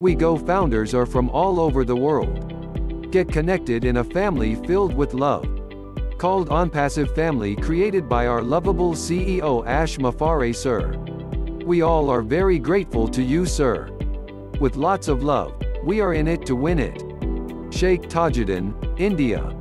We GoFounders are from all over the world. Get connected in a family filled with love. Called On Passive Family created by our lovable CEO Ash Mufareh sir. We all are very grateful to you sir. With lots of love, we are in it to win it. Shaik Tajuddin, India.